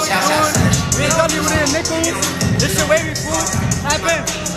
doing. We ain't done it with a nickel. This shit wavy fool. Happen.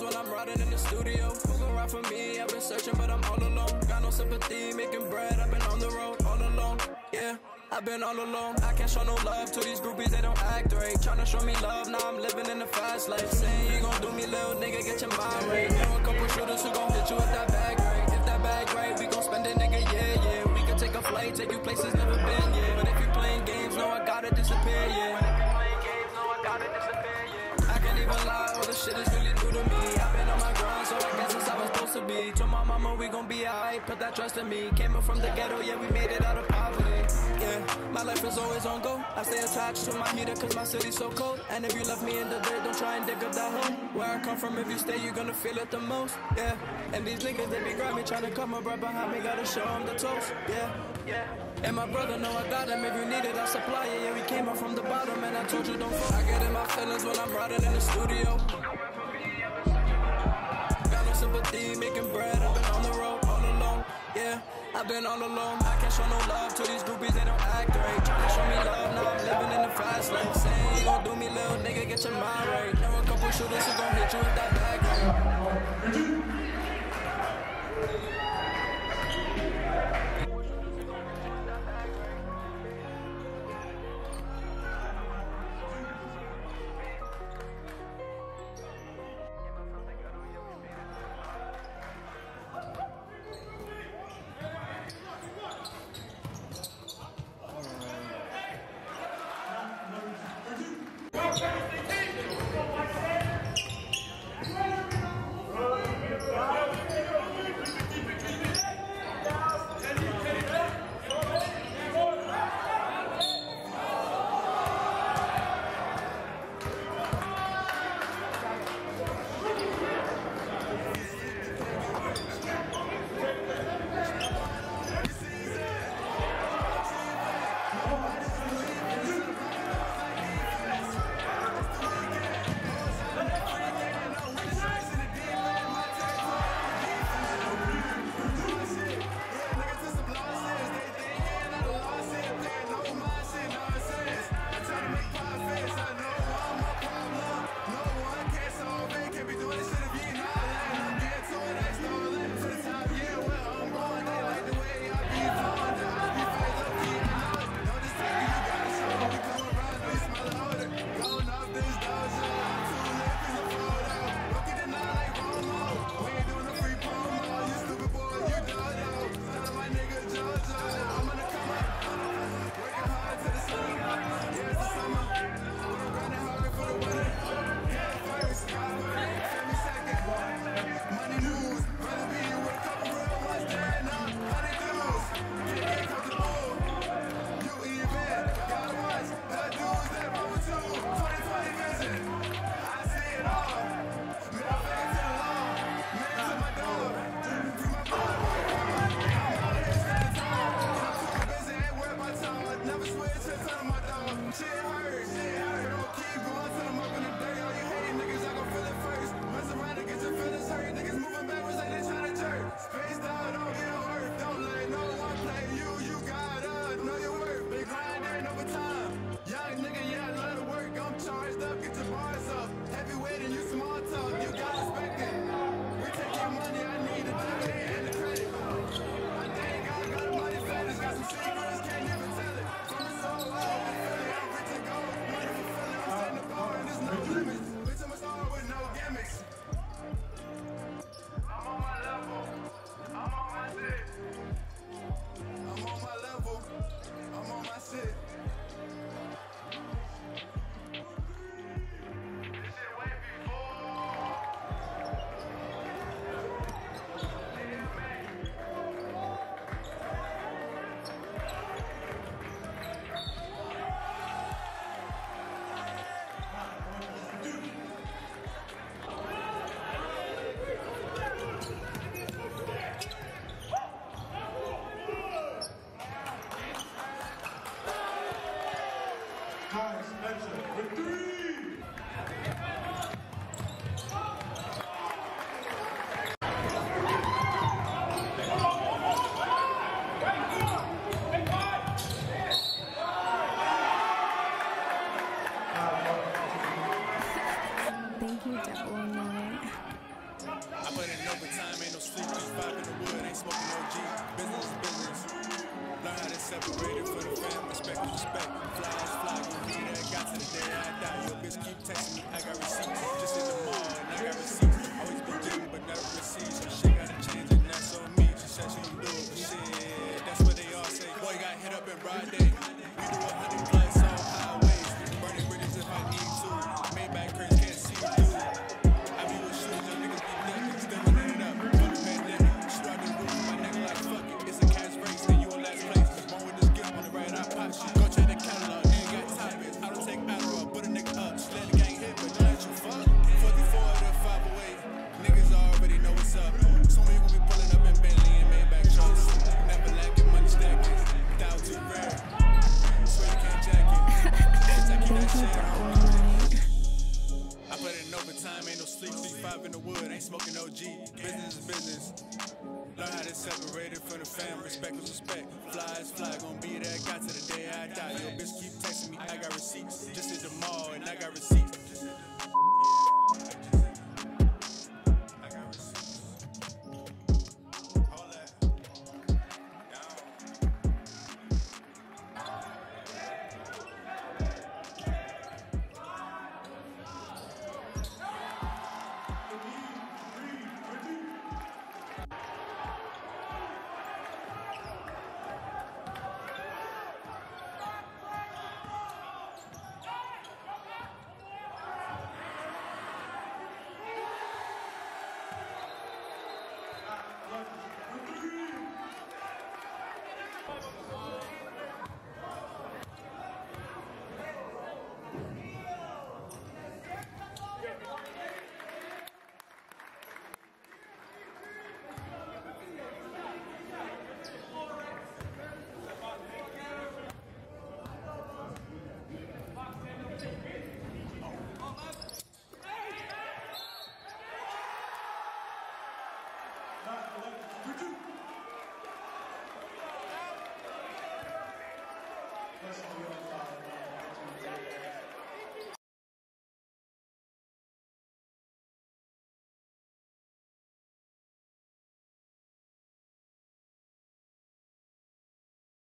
In when I'm riding in the studio. Who gon' ride for me? I've been searching, but I'm all alone. Got no sympathy, making bread. I've been on the road all alone. Yeah, I've been all alone. I can't show no love to these groupies, they don't act right. Tryna show me love, now I'm living in the fast life. Saying you gon' do me, little nigga, get your mind right. Know a couple shooters who gon' hit you with that bag right. If that bag right, we gon' spend it, nigga, yeah, yeah. We can take a flight, take you places never been, yeah. But if you playing games, no, I gotta disappear, yeah. Told my mama we gon' be alright, put that trust in me. Came up from the ghetto, yeah, we made it out of poverty. Yeah, my life is always on go. I stay attached to my heater, cause my city's so cold. And if you left me in the dirt, don't try and dig up that hole. Where I come from, if you stay, you're gonna feel it the most. Yeah, and these niggas, they be grimy, tryna come up right behind me, gotta show them the toast. Yeah, yeah. And my brother know I got him. If you need it, I supply it. Yeah, we came up from the bottom, and I told you don't fall. I get in my feelings when I'm riding in the studio. Making bread. I've been on the road all alone. Yeah, I've been all alone. I can't show no love to these groupies, they don't act right. Tryna show me love, now I'm living in the fast lane. Saying you gon' do me, little nigga, get your mind right. Know a couple shooters who gon' hit you with that bag right. Kingdom I bitch keep texting me, I got receipts. Just at the mall,